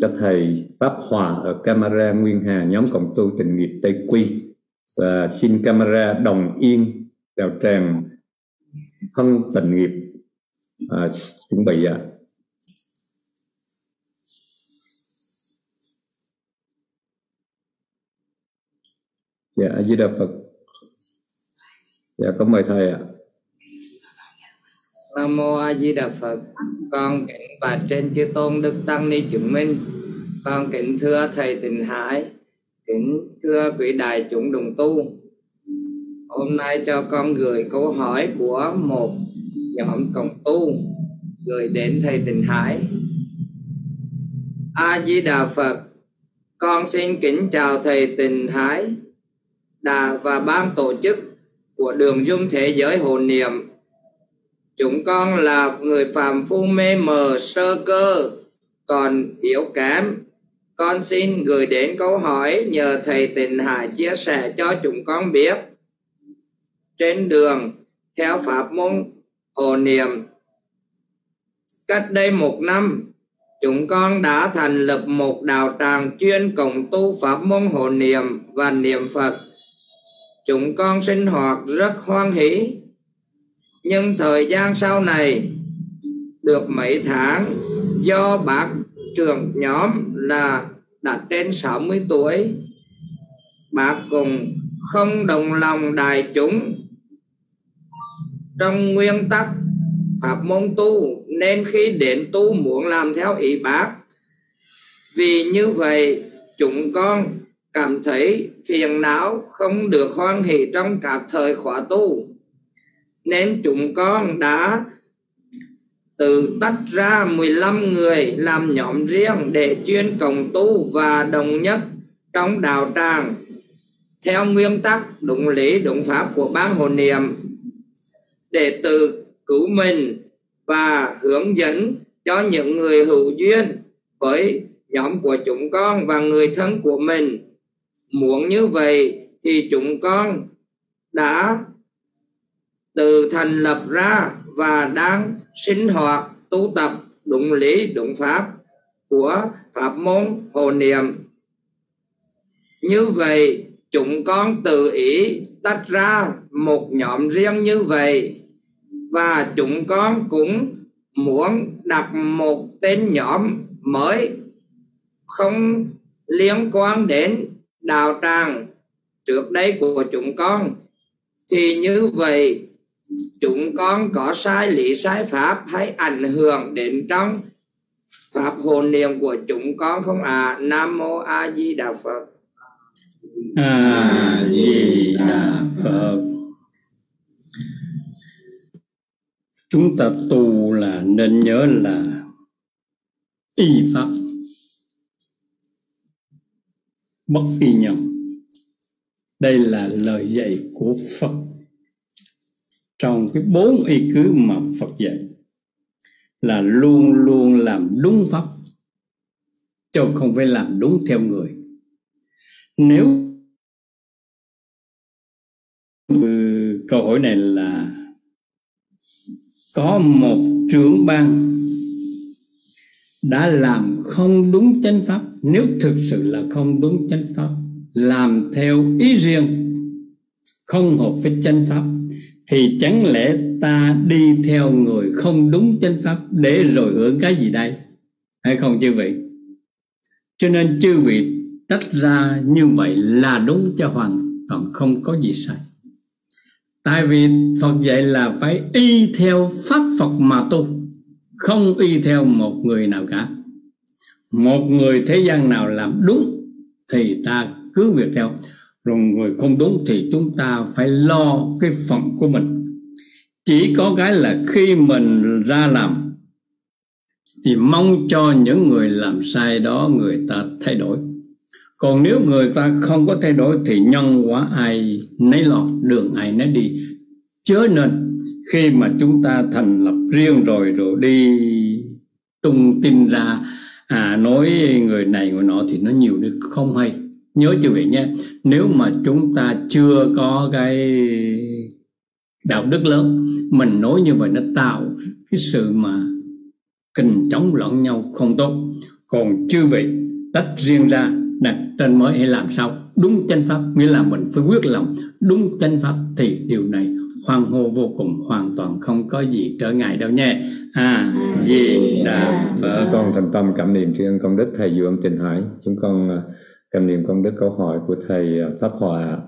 cho thầy Pháp Hòa ở Camera Nguyên Hà nhóm cộng tu tình nghiệp Tây Quy và xin camera đồng yên đào tràng thân tình nghiệp à, chuẩn bị ạ. À. Dạ, A Di Đà Phật. Dạ, có mời thầy ạ. À. Nam mô A Di Đà Phật. Con kính bà trên chư tôn đức tăng ni chứng minh. Con kính thưa thầy Tịnh Hải, kính thưa quý đại chúng đồng tu. Hôm nay cho con gửi câu hỏi của một nhóm cộng tu gửi đến thầy Tịnh Hải. A Di Đà Phật. Con xin kính chào thầy Tịnh Hải đà và ban tổ chức của đường dung thế giới hồn niệm chúng con là người phàm phu mê mờ, sơ cơ, còn yếu kém. Con xin gửi đến câu hỏi nhờ thầy tình hải chia sẻ cho chúng con biết. Trên đường, theo pháp môn hồ niệm, cách đây một năm, chúng con đã thành lập một đạo tràng chuyên cộng tu pháp môn hồ niệm và niệm phật. Chúng con sinh hoạt rất hoan hỷ nhưng thời gian sau này, được mấy tháng, do bác trưởng nhóm là đã trên 60 tuổi, bác cùng không đồng lòng đại chúng. Trong nguyên tắc pháp môn tu, nên khi đến tu muốn làm theo ý bác, vì như vậy chúng con cảm thấy phiền não không được hoan hỷ trong các thời khóa tu nên chúng con đã tự tách ra 15 người làm nhóm riêng để chuyên cộng tu và đồng nhất trong đạo tràng. Theo nguyên tắc, đúng lý, đúng pháp của ban hồn niệm, để tự cứu mình và hướng dẫn cho những người hữu duyên với nhóm của chúng con và người thân của mình. Muốn như vậy thì chúng con đã từ thành lập ra và đang sinh hoạt, tu tập đúng lý, đúng pháp của pháp môn hồ niệm. Như vậy, chúng con tự ý tách ra một nhóm riêng như vậy và chúng con cũng muốn đặt một tên nhóm mới không liên quan đến đạo tràng trước đây của chúng con. Thì như vậy chúng con có sai lý, sai pháp hay ảnh hưởng đến trong pháp hồn niệm của chúng con không à nam mô a di đà phật. A di đà phật. Chúng ta tu là nên nhớ là y pháp. Bất y nhân. Đây là lời dạy của phật trong cái bốn y cứ mà phật dạy là luôn luôn làm đúng pháp, chứ không phải làm đúng theo người. Nếu câu hỏi này là có một trưởng ban đã làm không đúng chánh pháp, nếu thực sự là không đúng chánh pháp, làm theo ý riêng, không hợp với chánh pháp thì chẳng lẽ ta đi theo người không đúng chánh pháp để rồi hưởng cái gì đây? Hay không chư vị? Cho nên chư vị tách ra như vậy là đúng cho hoàn toàn không có gì sai. Tại vì phật dạy là phải y theo pháp phật mà tu, không y theo một người nào cả. Một người thế gian nào làm đúng thì ta cứ việc theo rồi người không đúng thì chúng ta phải lo cái phận của mình. Chỉ có cái là khi mình ra làm, thì mong cho những người làm sai đó người ta thay đổi. Còn nếu người ta không có thay đổi thì nhân quả ai nấy lọt đường ai nấy đi. Chớ nên khi mà chúng ta thành lập riêng rồi rồi đi tung tin ra à nói người này người nọ thì nó nhiều nữa không hay nhớ chưa vị nhé, nếu mà chúng ta chưa có cái đạo đức lớn, mình nói như vậy nó tạo cái sự mà kình chống lẫn nhau không tốt. Còn chư vị tách riêng ra, đặt tên mới hay làm sao, đúng chân pháp, nghĩa là mình phải quyết lòng, đúng chân pháp thì điều này hoan hô vô cùng, hoàn toàn không có gì trở ngại đâu nha à gì đà phật. Con thành tâm cảm niệm tri ân công đức thầy du âm trình hải. Chúng con à, cảm niệm công đức câu hỏi của thầy pháp hòa